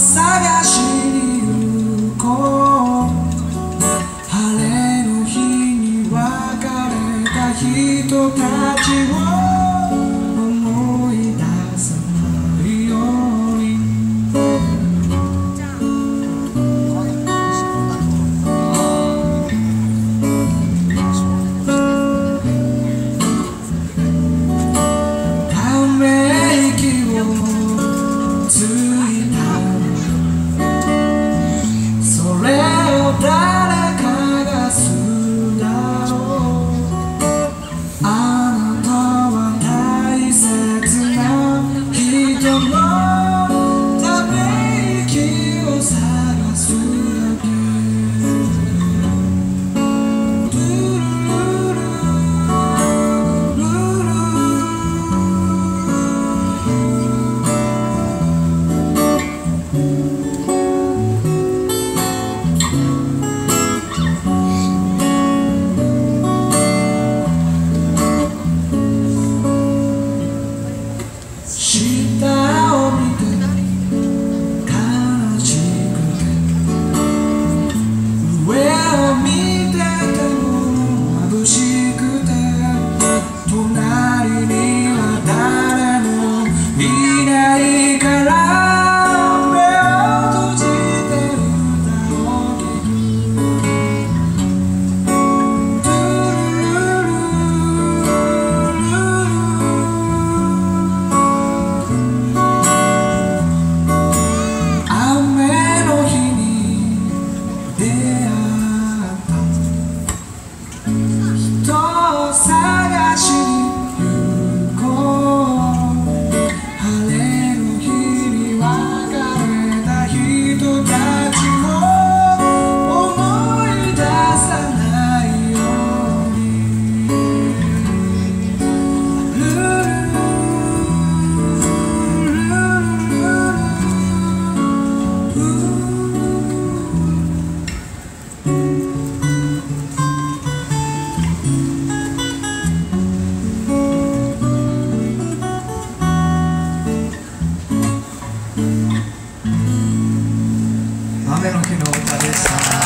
探しに行こう。晴れの日に別れた人たちを ameno che non parezza